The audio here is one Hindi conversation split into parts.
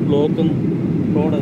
Block road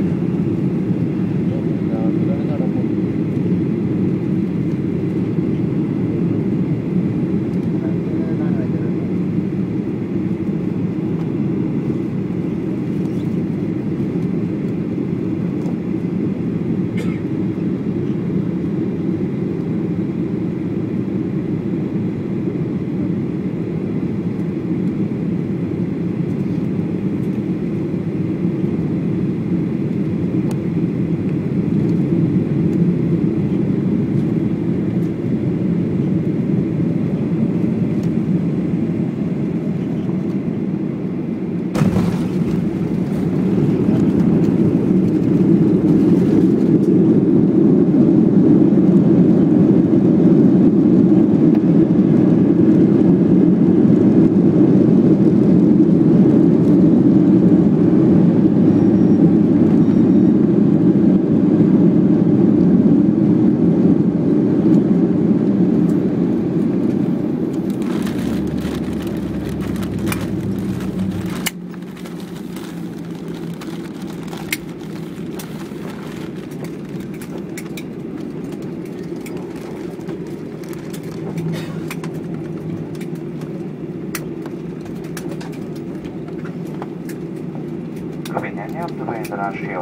left lane, up the way that I'm showing.